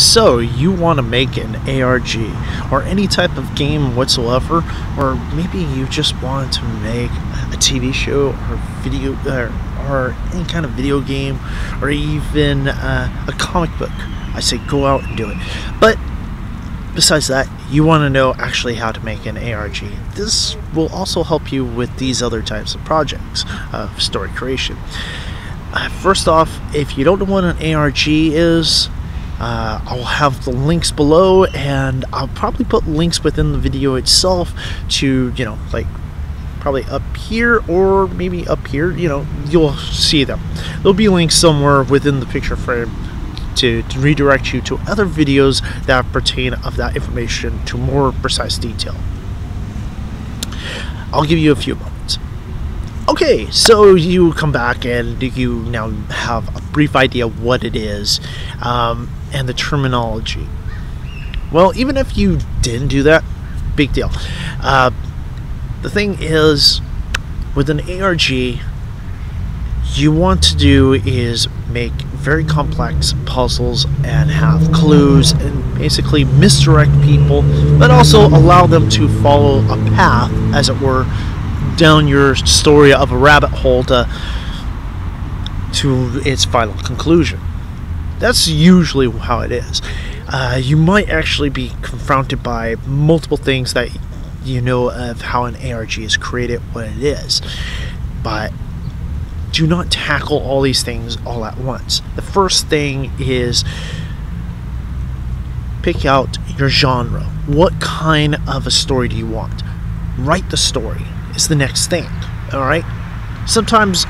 So, you want to make an ARG or any type of game whatsoever, or maybe you just want to make a TV show or video or, or any kind of video game or even uh, a comic book. I say go out and do it. But besides that, you want to know actually how to make an ARG. This will also help you with these other types of projects of story creation. Uh, first off, if you don't know what an ARG is, uh, I'll have the links below, and I'll probably put links within the video itself to, you know, like probably up here or maybe up here. You know, you'll see them. There'll be links somewhere within the picture frame to, to redirect you to other videos that pertain of that information to more precise detail. I'll give you a few moments. Okay, so you come back and you now have a brief idea what it is. Um, and the terminology. Well, even if you didn't do that, big deal. Uh, the thing is, with an ARG, you want to do is make very complex puzzles and have clues and basically misdirect people, but also allow them to follow a path, as it were, down your story of a rabbit hole to, to its final conclusion. That's usually how it is. Uh, you might actually be confronted by multiple things that you know of how an ARG is created, what it is. But do not tackle all these things all at once. The first thing is pick out your genre. What kind of a story do you want? Write the story is the next thing. All right. Sometimes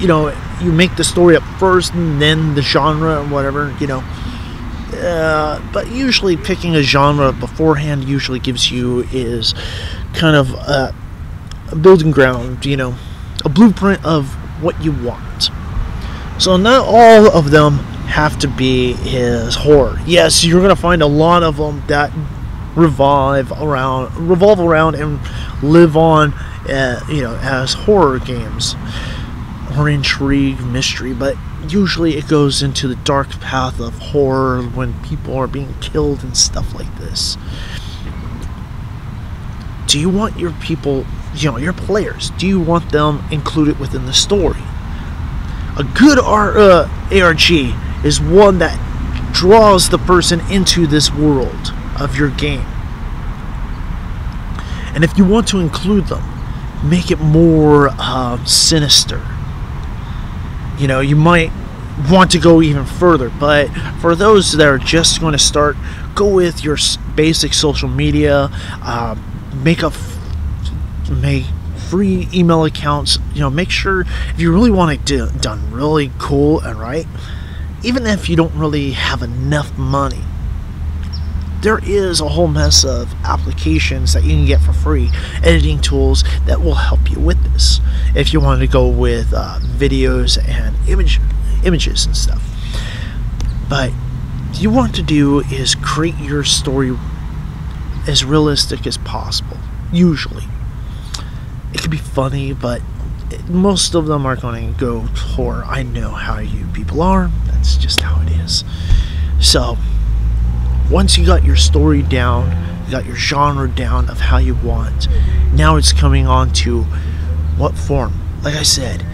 you know, you make the story up first and then the genre or whatever, you know. Uh, but usually picking a genre beforehand usually gives you is kind of a, a building ground, you know, a blueprint of what you want. So not all of them have to be his horror. Yes, you're gonna find a lot of them that revive around, revolve around, and live on, uh, you know, as horror games or intrigue, mystery, but usually it goes into the dark path of horror when people are being killed and stuff like this. Do you want your people, you know, your players, do you want them included within the story? A good R, uh, ARG is one that draws the person into this world of your game. And if you want to include them, make it more uh, sinister you know, you might want to go even further. But for those that are just going to start, go with your basic social media. Uh, make a make free email accounts. You know, make sure if you really want it do, done really cool and right, even if you don't really have enough money. There is a whole mess of applications that you can get for free, editing tools that will help you with this if you want to go with uh, videos and image images and stuff. But you want to do is create your story as realistic as possible. Usually, it can be funny, but most of them are going to go horror. I know how you people are. That's just how it is. So, once you got your story down, you got your genre down of how you want. Now it's coming on to what form? Like I said,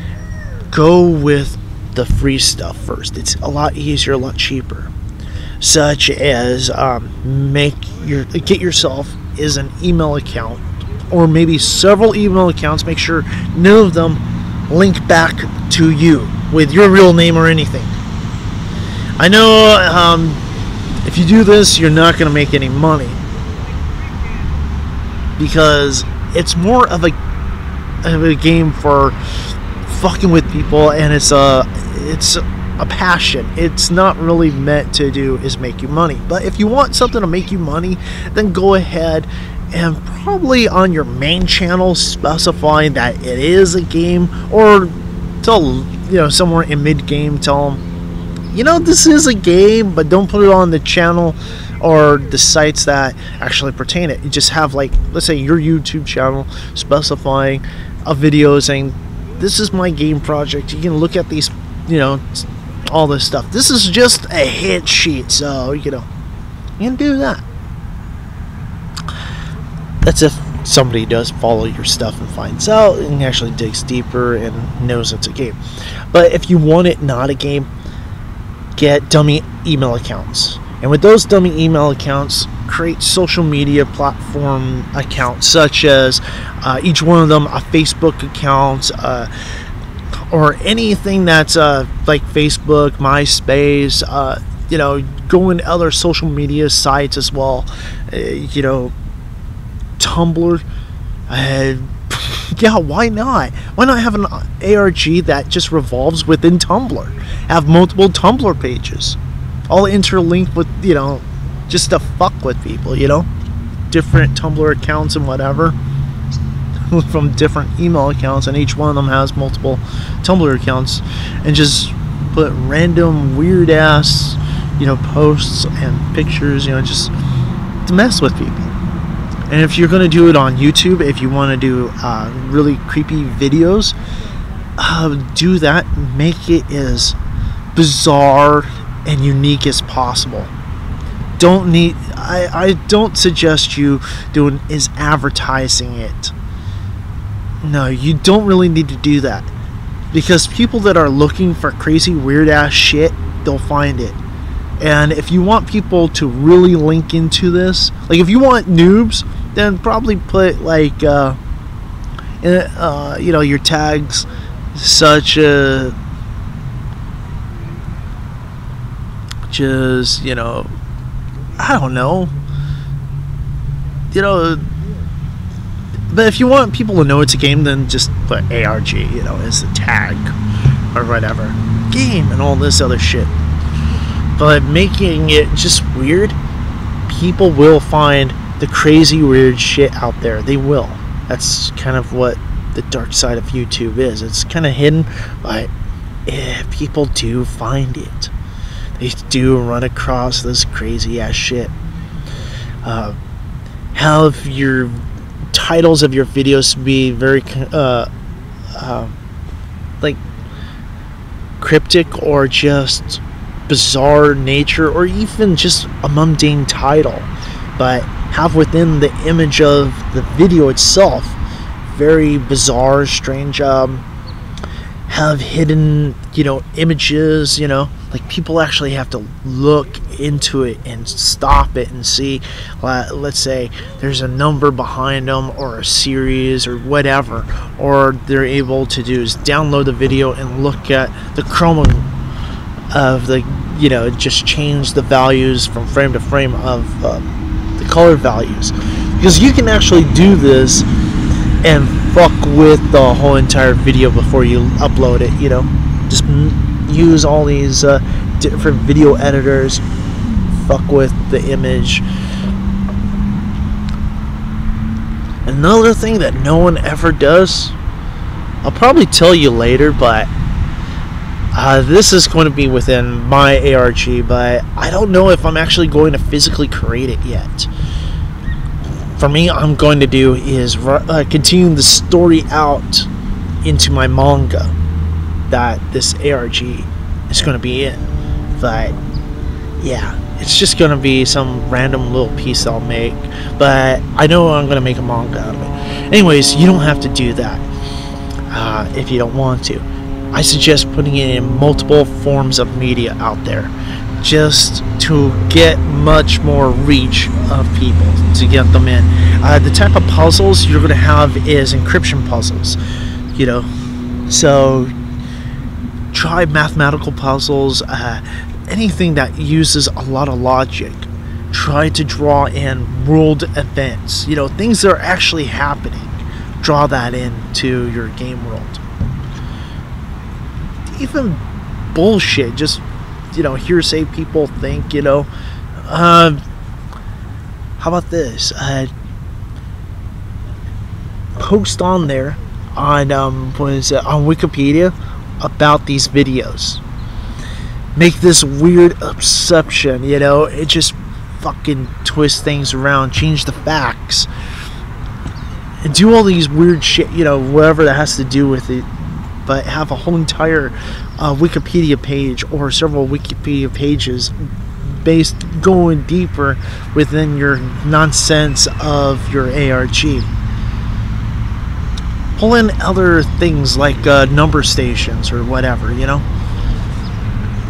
go with the free stuff first. It's a lot easier, a lot cheaper. Such as um, make your get yourself is an email account, or maybe several email accounts. Make sure none of them link back to you with your real name or anything. I know um, if you do this, you're not going to make any money because it's more of a a game for fucking with people, and it's a it's a passion. It's not really meant to do is make you money. But if you want something to make you money, then go ahead and probably on your main channel specifying that it is a game, or tell you know somewhere in mid game tell them you know this is a game, but don't put it on the channel or the sites that actually pertain it. You just have like let's say your YouTube channel specifying a video saying this is my game project. You can look at these, you know, all this stuff. This is just a hit sheet, so you know you can do that. That's if somebody does follow your stuff and finds out and actually digs deeper and knows it's a game. But if you want it not a game, get dummy email accounts. And with those dummy email accounts, create social media platform accounts, such as uh, each one of them a Facebook account, uh, or anything that's uh, like Facebook, MySpace, uh, you know, go in other social media sites as well. Uh, you know, Tumblr. Yeah, why not? Why not have an ARG that just revolves within Tumblr? Have multiple Tumblr pages, all interlinked with you know, just to fuck with people. You know, different Tumblr accounts and whatever from different email accounts, and each one of them has multiple Tumblr accounts, and just put random weird ass you know posts and pictures. You know, just to mess with people. And if you're going to do it on YouTube, if you want to do uh, really creepy videos, uh, do that. Make it as bizarre and unique as possible. Don't need. I, I don't suggest you doing is advertising it. No, you don't really need to do that because people that are looking for crazy weird ass shit, they'll find it. And if you want people to really link into this, like if you want noobs, then probably put like uh, uh, you know your tags such as just you know I don't know. You know but if you want people to know it's a game then just put ARG you know as the tag or whatever. Game and all this other shit. But making it just weird people will find the crazy weird shit out there. They will. That's kind of what the dark side of YouTube is. It's kind of hidden, but eh, people do find it. They do run across this crazy ass shit. Uh, have your titles of your videos be very uh, uh, like cryptic or just bizarre nature or even just a mundane title but have within the image of the video itself very bizarre, strange, um, have hidden, you know, images, you know, like people actually have to look into it and stop it and see, let's say there's a number behind them or a series or whatever, or they're able to do is download the video and look at the chroma of the, you know, just change the values from frame to frame of. Um, color values. Because you can actually do this and fuck with the whole entire video before you upload it you know? Just use all these uh, different video editors fuck with the image. Another thing that no one ever does I'll probably tell you later but uh, this is going to be within my ARG, but I don't know if I'm actually going to physically create it yet. For me, I'm going to do is uh, continue the story out into my manga that this ARG is going to be in. But yeah, it's just going to be some random little piece I'll make. But I know I'm going to make a manga out of it. Anyways, you don't have to do that uh, if you don't want to. I suggest putting it in multiple forms of media out there just to get much more reach of people to get them in. Uh, the type of puzzles you're going to have is encryption puzzles, you know. So try mathematical puzzles, uh, anything that uses a lot of logic. Try to draw in world events, you know, things that are actually happening. Draw that into your game world even bullshit. Just you know, hearsay people think. You know, um, how about this? Uh, post on there on um, was on Wikipedia about these videos. Make this weird exception. You know, it just fucking twist things around, change the facts, and do all these weird shit. You know, whatever that has to do with it but have a whole entire a Wikipedia page or several Wikipedia pages based going deeper within your nonsense of your ARG. Pull in other things like uh, number stations or whatever, you know?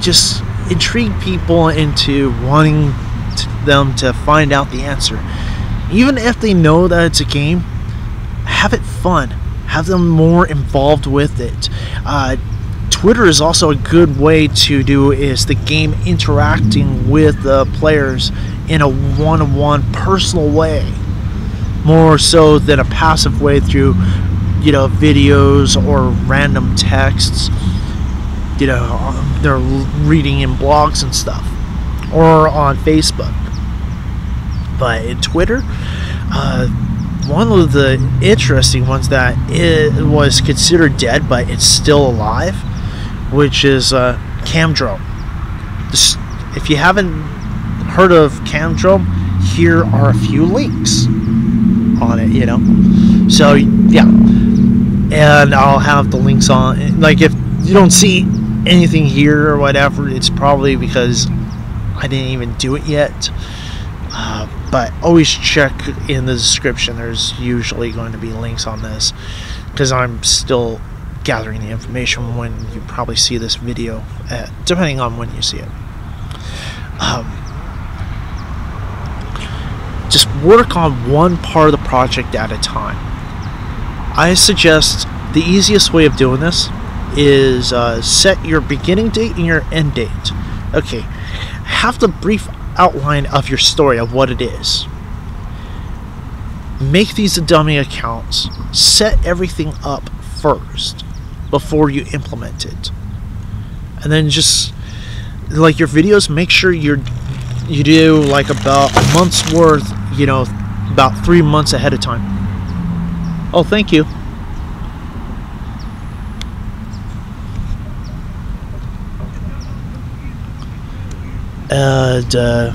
Just intrigue people into wanting to them to find out the answer. Even if they know that it's a game, have it fun. Have them more involved with it. Uh, Twitter is also a good way to do is the game interacting with the players in a one-on-one personal way, more so than a passive way through, you know, videos or random texts. You know, they're reading in blogs and stuff, or on Facebook. But in Twitter, uh, one of the interesting ones that it was considered dead, but it's still alive, which is uh, Camdrome. This, if you haven't heard of Camdrome, here are a few links on it. You know, so yeah, and I'll have the links on. Like if you don't see anything here or whatever, it's probably because I didn't even do it yet. Uh, but always check in the description. There's usually going to be links on this because I'm still gathering the information when you probably see this video, at, depending on when you see it. Um, just work on one part of the project at a time. I suggest the easiest way of doing this is uh, set your beginning date and your end date. Okay, have the brief outline of your story of what it is. Make these dummy accounts. Set everything up first before you implement it. And then just like your videos, make sure you're you do like about a month's worth, you know, about three months ahead of time. Oh, thank you. and uh,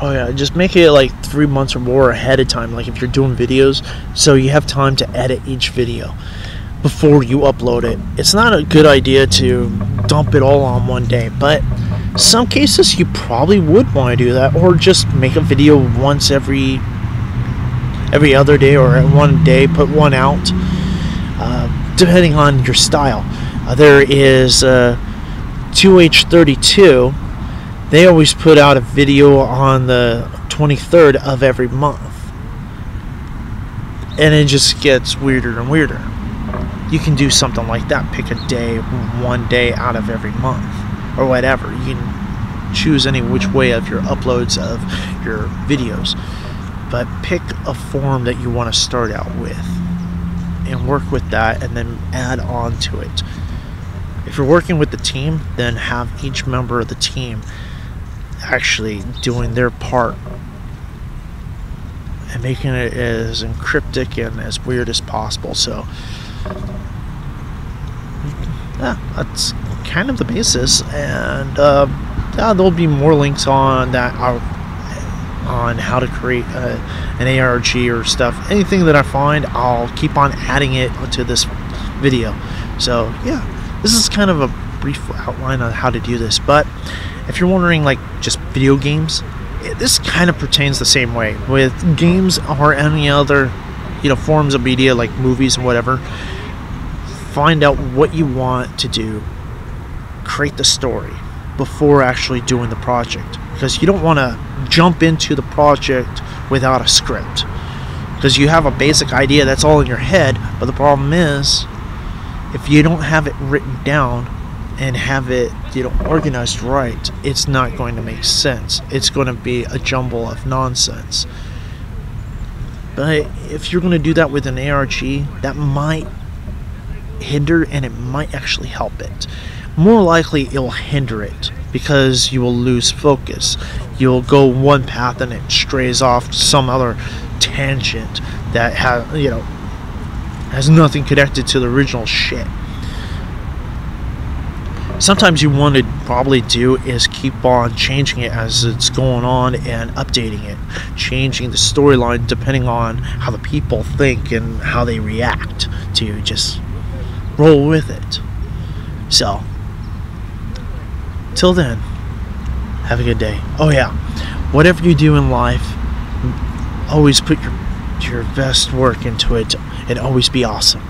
oh yeah just make it like three months or more ahead of time like if you're doing videos so you have time to edit each video before you upload it. It's not a good idea to dump it all on one day but some cases you probably would want to do that or just make a video once every every other day or one day put one out uh, depending on your style. Uh, there is uh, 2H32, they always put out a video on the 23rd of every month. And it just gets weirder and weirder. You can do something like that. Pick a day, one day out of every month, or whatever. You can choose any which way of your uploads of your videos. But pick a form that you want to start out with and work with that and then add on to it. If you're working with the team, then have each member of the team actually doing their part and making it as encryptic and as weird as possible. So, yeah, that's kind of the basis. And uh, yeah, there'll be more links on that on how to create uh, an ARG or stuff. Anything that I find, I'll keep on adding it to this video. So, yeah. This is kind of a brief outline on how to do this, but if you're wondering like just video games, this kind of pertains the same way. With games or any other you know forms of media like movies and whatever find out what you want to do. Create the story before actually doing the project. Because you don't want to jump into the project without a script. Because you have a basic idea that's all in your head but the problem is if you don't have it written down and have it you know organized right it's not going to make sense. It's going to be a jumble of nonsense. But if you're going to do that with an ARG that might hinder and it might actually help it. More likely it'll hinder it because you will lose focus. You'll go one path and it strays off some other tangent that has you know has nothing connected to the original shit sometimes you want to probably do is keep on changing it as it's going on and updating it, changing the storyline depending on how the people think and how they react to just roll with it. So, till then, have a good day. Oh yeah, whatever you do in life, always put your your best work into it and always be awesome.